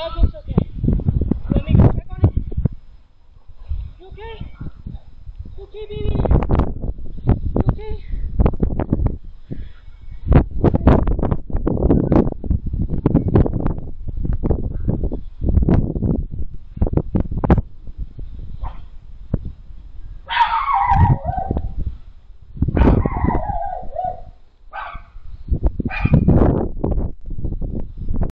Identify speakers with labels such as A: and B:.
A: dog looks okay. You me to check on it? You okay? You okay, baby?